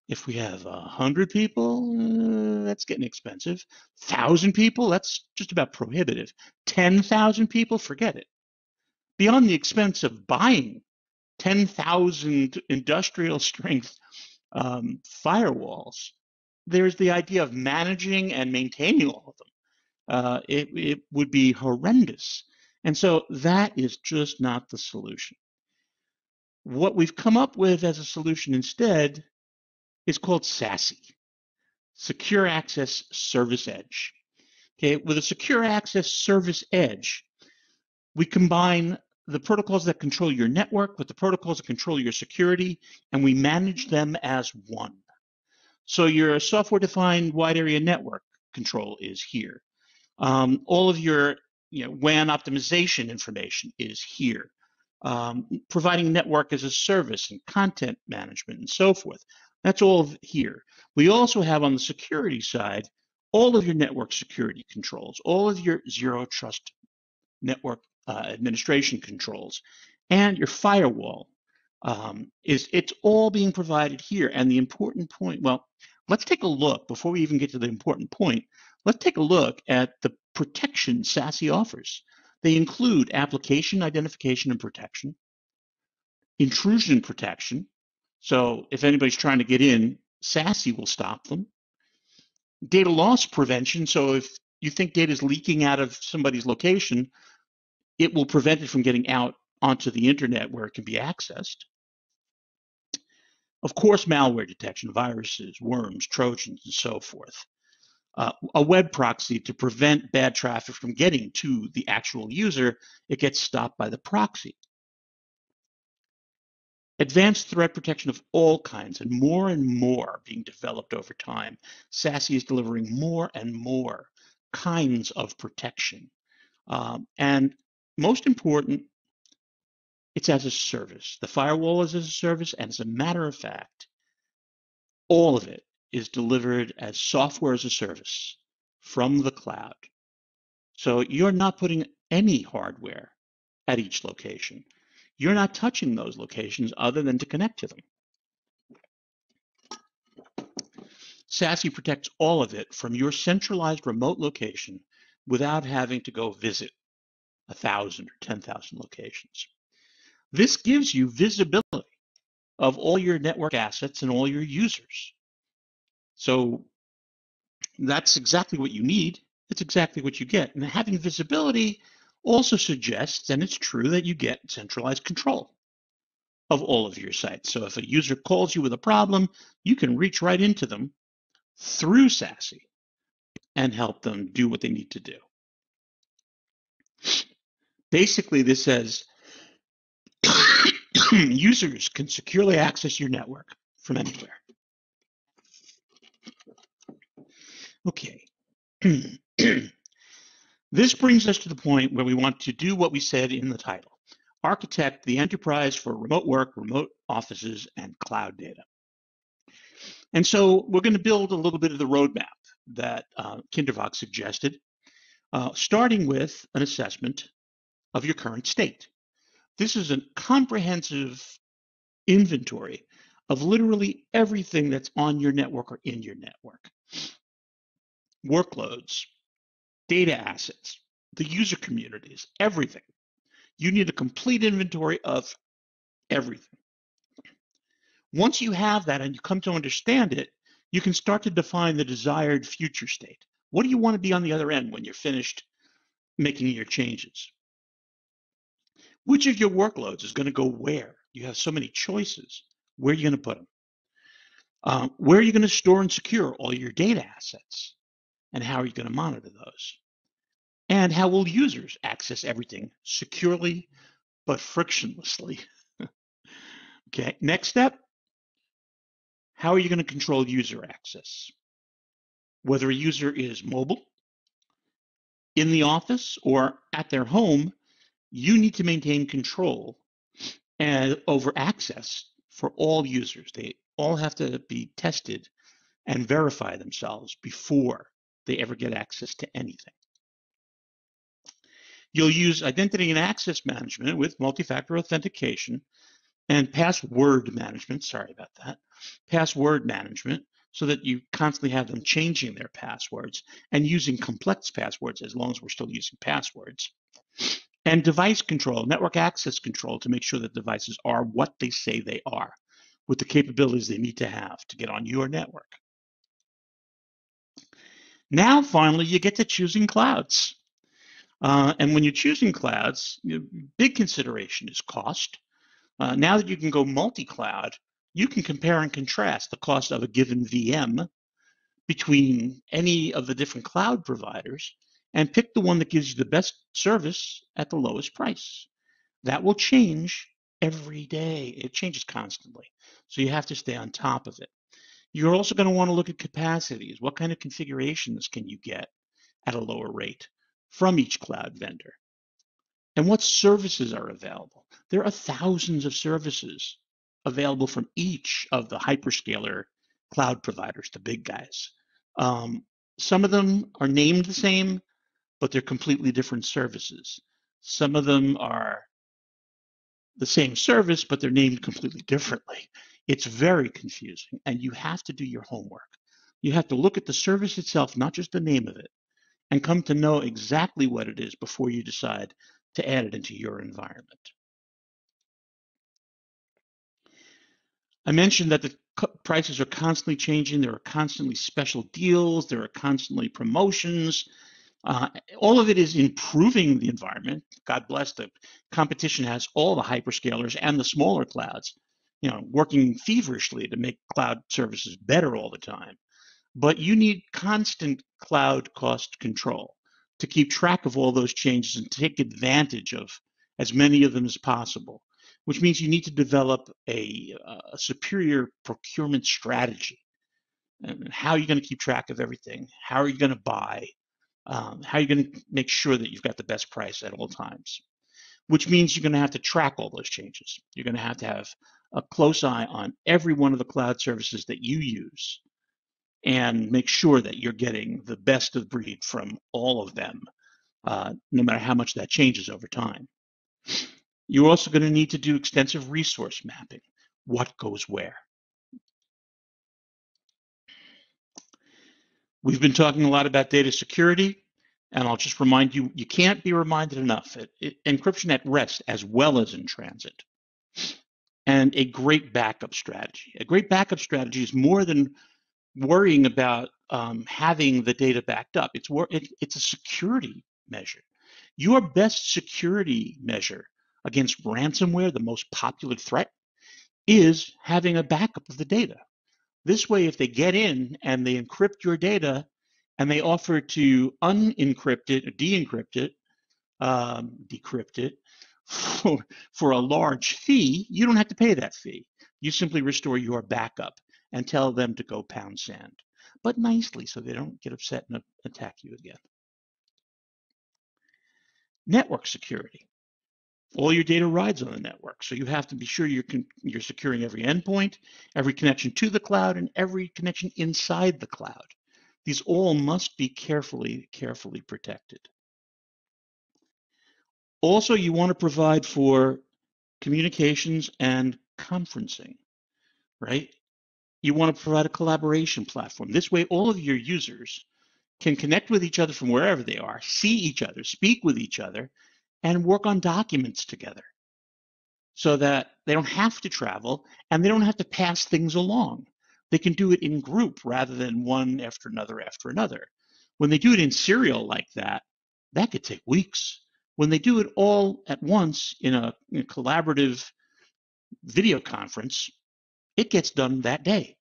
If we have a hundred people, uh, that's getting expensive. Thousand people, that's just about prohibitive. Ten thousand people, forget it. Beyond the expense of buying 10,000 industrial strength um, firewalls, there's the idea of managing and maintaining all of them. Uh, it, it would be horrendous. And so that is just not the solution. What we've come up with as a solution instead is called SASE, Secure Access Service Edge. Okay, with a Secure Access Service Edge, we combine the protocols that control your network with the protocols that control your security, and we manage them as one. So your software-defined wide area network control is here. Um, all of your you know, WAN optimization information is here. Um, providing network as a service and content management and so forth. That's all here. We also have on the security side all of your network security controls, all of your zero trust network uh, administration controls, and your firewall. Um, is it's all being provided here. And the important point, well, let's take a look before we even get to the important point. Let's take a look at the protection SASE offers. They include application identification and protection, intrusion protection. So if anybody's trying to get in, SASE will stop them. Data loss prevention. So if you think data is leaking out of somebody's location, it will prevent it from getting out onto the internet where it can be accessed. Of course, malware detection, viruses, worms, trojans, and so forth. Uh, a web proxy to prevent bad traffic from getting to the actual user, it gets stopped by the proxy. Advanced threat protection of all kinds and more and more being developed over time. SASE is delivering more and more kinds of protection. Um, and most important, it's as a service. The firewall is as a service, and as a matter of fact, all of it is delivered as software as a service from the cloud. So you're not putting any hardware at each location. You're not touching those locations other than to connect to them. SASE protects all of it from your centralized remote location without having to go visit 1,000 or 10,000 locations. This gives you visibility of all your network assets and all your users. So that's exactly what you need. It's exactly what you get. And having visibility also suggests, and it's true, that you get centralized control of all of your sites. So if a user calls you with a problem, you can reach right into them through SASE and help them do what they need to do. Basically, this says [COUGHS] users can securely access your network from anywhere. Okay. [COUGHS] this brings us to the point where we want to do what we said in the title architect the enterprise for remote work, remote offices, and cloud data. And so we're going to build a little bit of the roadmap that uh, Kindervag suggested, uh, starting with an assessment of your current state. This is a comprehensive inventory of literally everything that's on your network or in your network. Workloads, data assets, the user communities, everything. You need a complete inventory of everything. Once you have that and you come to understand it, you can start to define the desired future state. What do you want to be on the other end when you're finished making your changes? Which of your workloads is going to go where? You have so many choices. Where are you going to put them? Um, where are you going to store and secure all your data assets? And how are you going to monitor those? And how will users access everything securely but frictionlessly? [LAUGHS] okay, next step. How are you going to control user access? Whether a user is mobile, in the office, or at their home, you need to maintain control and over access for all users. They all have to be tested and verify themselves before they ever get access to anything. You'll use identity and access management with multi-factor authentication and password management. Sorry about that. Password management so that you constantly have them changing their passwords and using complex passwords as long as we're still using passwords. And device control, network access control to make sure that devices are what they say they are with the capabilities they need to have to get on your network. Now, finally, you get to choosing clouds. Uh, and when you're choosing clouds, you know, big consideration is cost. Uh, now that you can go multi-cloud, you can compare and contrast the cost of a given VM between any of the different cloud providers and pick the one that gives you the best service at the lowest price. That will change every day. It changes constantly. So you have to stay on top of it. You're also going to want to look at capacities. What kind of configurations can you get at a lower rate from each cloud vendor? And what services are available? There are thousands of services available from each of the hyperscaler cloud providers, the big guys. Um, some of them are named the same, but they're completely different services. Some of them are the same service, but they're named completely differently. It's very confusing, and you have to do your homework. You have to look at the service itself, not just the name of it, and come to know exactly what it is before you decide to add it into your environment. I mentioned that the prices are constantly changing. There are constantly special deals. There are constantly promotions. Uh, all of it is improving the environment. God bless the competition has all the hyperscalers and the smaller clouds, you know, working feverishly to make cloud services better all the time. But you need constant cloud cost control to keep track of all those changes and take advantage of as many of them as possible which means you need to develop a, a superior procurement strategy. And how are you going to keep track of everything? How are you going to buy? Um, how are you going to make sure that you've got the best price at all times? Which means you're going to have to track all those changes. You're going to have to have a close eye on every one of the cloud services that you use and make sure that you're getting the best of breed from all of them, uh, no matter how much that changes over time. You're also going to need to do extensive resource mapping. What goes where? We've been talking a lot about data security, and I'll just remind you, you can't be reminded enough. It, it, encryption at rest as well as in transit. And a great backup strategy. A great backup strategy is more than worrying about um, having the data backed up. It's, it, it's a security measure. Your best security measure against ransomware, the most popular threat, is having a backup of the data. This way, if they get in and they encrypt your data and they offer to unencrypt it or de-encrypt it, um, decrypt it for, for a large fee, you don't have to pay that fee. You simply restore your backup and tell them to go pound sand, but nicely so they don't get upset and attack you again. Network security all your data rides on the network. So you have to be sure you're, you're securing every endpoint, every connection to the cloud, and every connection inside the cloud. These all must be carefully, carefully protected. Also, you want to provide for communications and conferencing, right? You want to provide a collaboration platform. This way, all of your users can connect with each other from wherever they are, see each other, speak with each other, and work on documents together so that they don't have to travel and they don't have to pass things along. They can do it in group rather than one after another after another. When they do it in serial like that, that could take weeks. When they do it all at once in a, in a collaborative video conference, it gets done that day.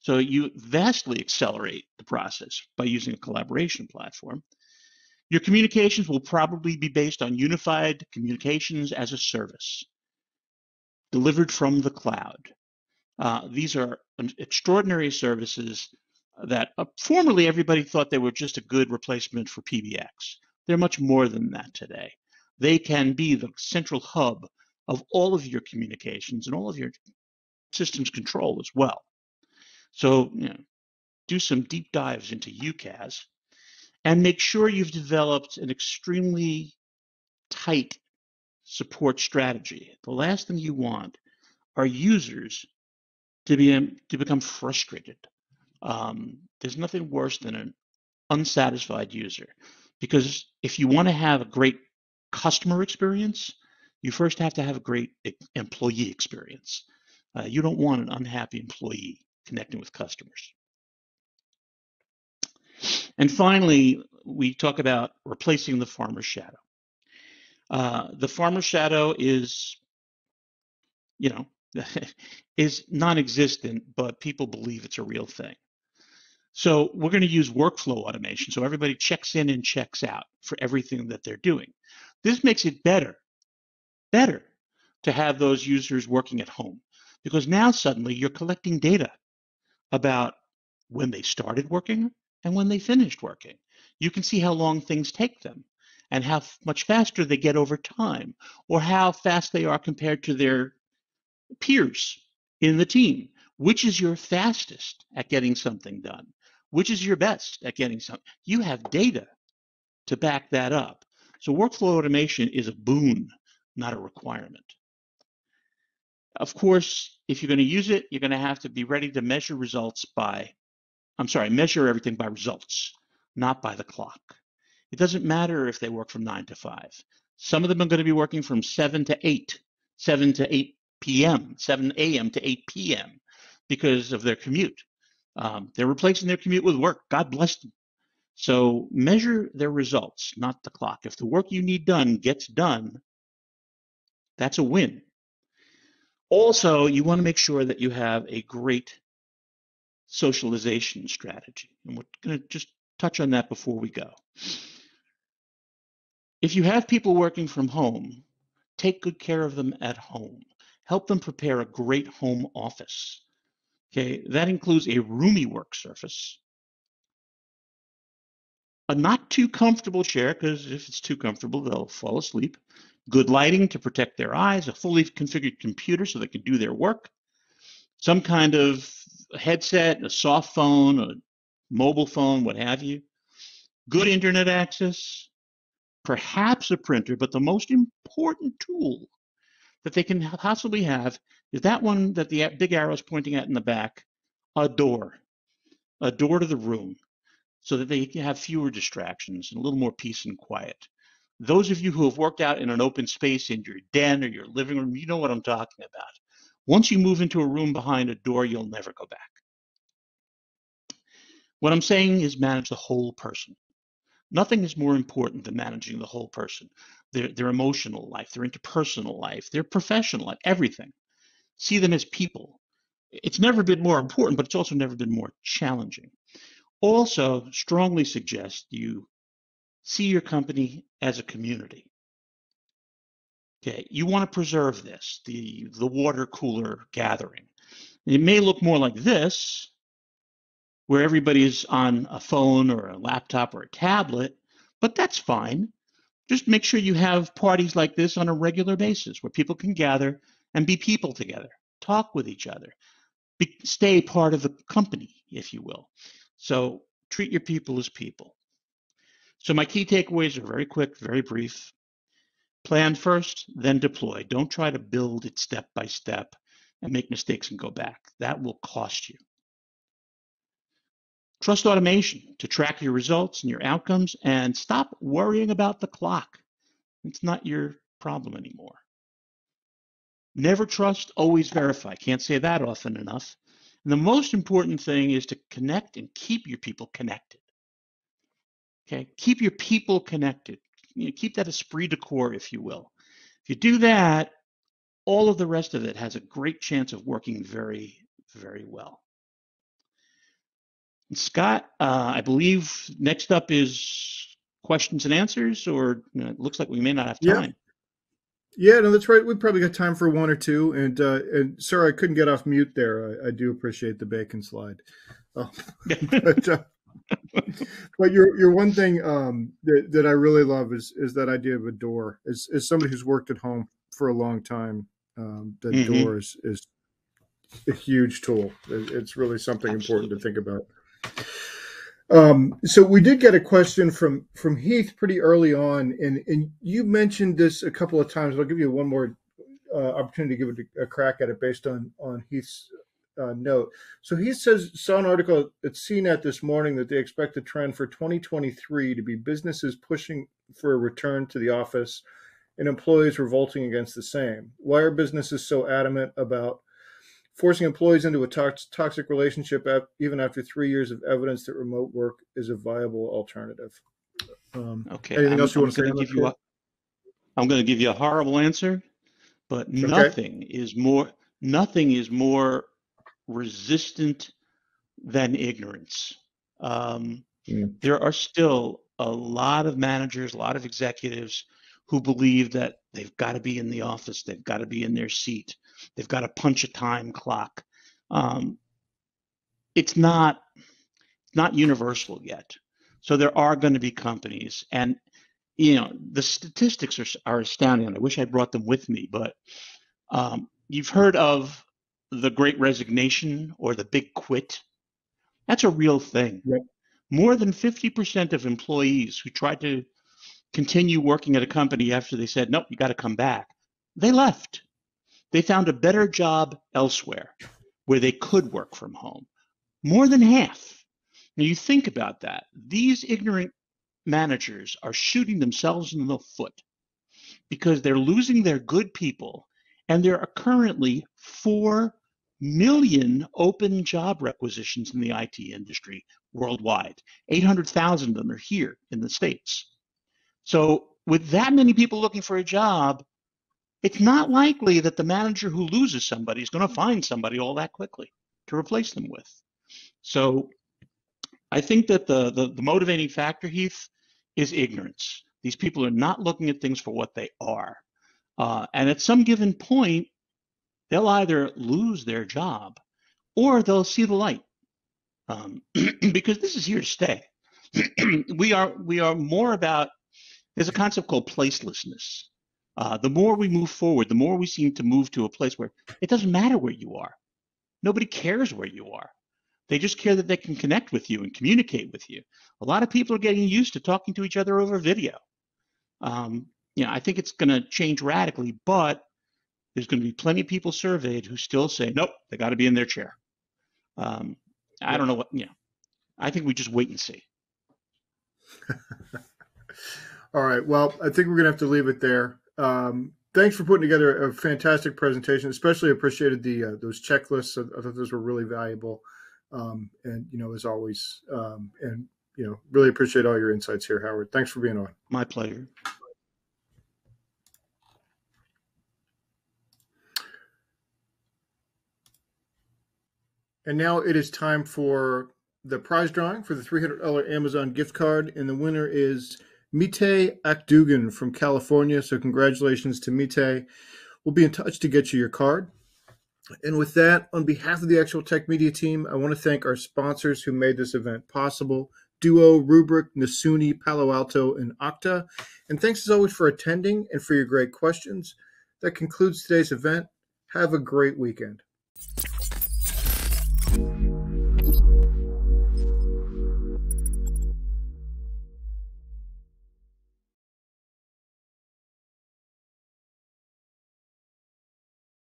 So you vastly accelerate the process by using a collaboration platform. Your communications will probably be based on unified communications as a service delivered from the cloud. Uh, these are extraordinary services that uh, formerly everybody thought they were just a good replacement for PBX. They're much more than that today. They can be the central hub of all of your communications and all of your systems control as well. So, you know, do some deep dives into UCaaS and make sure you've developed an extremely tight support strategy. The last thing you want are users to be to become frustrated. Um, there's nothing worse than an unsatisfied user because if you want to have a great customer experience, you first have to have a great employee experience. Uh, you don't want an unhappy employee connecting with customers. And finally, we talk about replacing the farmer shadow. Uh, the farmer shadow is, you know, [LAUGHS] is non-existent, but people believe it's a real thing. So we're going to use workflow automation. So everybody checks in and checks out for everything that they're doing. This makes it better, better to have those users working at home because now suddenly you're collecting data about when they started working and when they finished working. You can see how long things take them and how much faster they get over time or how fast they are compared to their peers in the team. Which is your fastest at getting something done? Which is your best at getting something? You have data to back that up. So workflow automation is a boon, not a requirement. Of course, if you're going to use it, you're going to have to be ready to measure results by, I'm sorry, measure everything by results, not by the clock. It doesn't matter if they work from 9 to 5. Some of them are going to be working from 7 to 8, 7 to 8 p.m., 7 a.m. to 8 p.m. because of their commute. Um, they're replacing their commute with work. God bless them. So measure their results, not the clock. If the work you need done gets done, that's a win. Also, you want to make sure that you have a great socialization strategy. And we're going to just touch on that before we go. If you have people working from home, take good care of them at home. Help them prepare a great home office. Okay, that includes a roomy work surface, a not too comfortable chair, because if it's too comfortable, they'll fall asleep, good lighting to protect their eyes, a fully configured computer so they can do their work, some kind of headset, a soft phone, a mobile phone, what have you, good internet access, perhaps a printer, but the most important tool that they can possibly have is that one that the big arrow is pointing at in the back, a door, a door to the room, so that they can have fewer distractions and a little more peace and quiet. Those of you who have worked out in an open space in your den or your living room, you know what I'm talking about. Once you move into a room behind a door, you'll never go back. What I'm saying is manage the whole person. Nothing is more important than managing the whole person their, their emotional life, their interpersonal life, their professional life, everything. See them as people. It's never been more important, but it's also never been more challenging. Also, strongly suggest you see your company as a community. Okay, you want to preserve this, the, the water cooler gathering. It may look more like this, where everybody's on a phone or a laptop or a tablet, but that's fine just make sure you have parties like this on a regular basis where people can gather and be people together, talk with each other, be, stay part of the company, if you will. So treat your people as people. So my key takeaways are very quick, very brief. Plan first, then deploy. Don't try to build it step by step and make mistakes and go back. That will cost you. Trust automation to track your results and your outcomes and stop worrying about the clock. It's not your problem anymore. Never trust, always verify. Can't say that often enough. And the most important thing is to connect and keep your people connected. Okay, keep your people connected. You know, keep that esprit de corps, if you will. If you do that, all of the rest of it has a great chance of working very, very well. Scott, uh, I believe next up is questions and answers, or you know, it looks like we may not have time. Yeah. yeah, no, that's right. We probably got time for one or two. And uh, and sorry, I couldn't get off mute there. I, I do appreciate the bacon slide. Oh, [LAUGHS] [LAUGHS] but, uh, but your your one thing um, that that I really love is is that idea of a door. As as somebody who's worked at home for a long time, um, the mm-hmm. door is is a huge tool. It's really something Absolutely. important to think about. Um, so we did get a question from from Heath pretty early on, and and you mentioned this a couple of times. I'll give you one more uh, opportunity to give it a, a, crack at it based on on Heath's uh, note. So he says saw an article at CNET this morning that they expect the trend for 2023 to be businesses pushing for a return to the office and employees revolting against the same. Why are businesses so adamant about forcing employees into a tox- toxic relationship even after three years of evidence that remote work is a viable alternative? Um, okay. Anything I'm, else you I'm want to say? Give you a, I'm going to give you a horrible answer, but okay. nothing is more nothing is more resistant than ignorance. Um, mm. There are still a lot of managers, a lot of executives who believe that they've got to be in the office, they've got to be in their seat, they've got to punch a time clock. Um, it's not not universal yet. So there are going to be companies, and you know the statistics are are astounding. I wish I brought them with me, but um, you've heard of the Great Resignation or the Big Quit. That's a real thing. Yep. More than 50% of employees who tried to continue working at a company after they said, nope, you got to come back, they left. They found a better job elsewhere where they could work from home. More than half. Now you think about that. These ignorant managers are shooting themselves in the foot because they're losing their good people and there are currently 4 million open job requisitions in the IT industry worldwide. 800,000 of them are here in the States. So, with that many people looking for a job, it's not likely that the manager who loses somebody is going to find somebody all that quickly to replace them with. So, I think that the, the, the motivating factor, Heath, is ignorance. These people are not looking at things for what they are. Uh, and at some given point, they'll either lose their job or they'll see the light um, [CLEARS THROAT] because this is here to stay. [CLEARS THROAT] we are we are more about there's a concept called placelessness. Uh, the more we move forward, the more we seem to move to a place where it doesn't matter where you are. Nobody cares where you are. They just care that they can connect with you and communicate with you. A lot of people are getting used to talking to each other over video. Um, you know, I think it's going to change radically, but there's going to be plenty of people surveyed who still say, nope, they got to be in their chair. Um, I don't know what, you know, I think we just wait and see. [LAUGHS] All right. Well, I think we're going to have to leave it there. Um, thanks for putting together a fantastic presentation. Especially appreciated the uh, those checklists. I, I, thought those were really valuable. Um, and you know, as always, um, and you know, really appreciate all your insights here, Howard. Thanks for being on. My pleasure. And now it is time for the prize drawing for the $300 Amazon gift card. And the winner is Mite Akdugan from California. So, congratulations to Mite. We'll be in touch to get you your card. And with that, on behalf of the ActualTech Media team, I want to thank our sponsors who made this event possible Duo, Rubrik, Nasuni, Palo Alto, and Okta. And thanks as always for attending and for your great questions. That concludes today's event. Have a great weekend.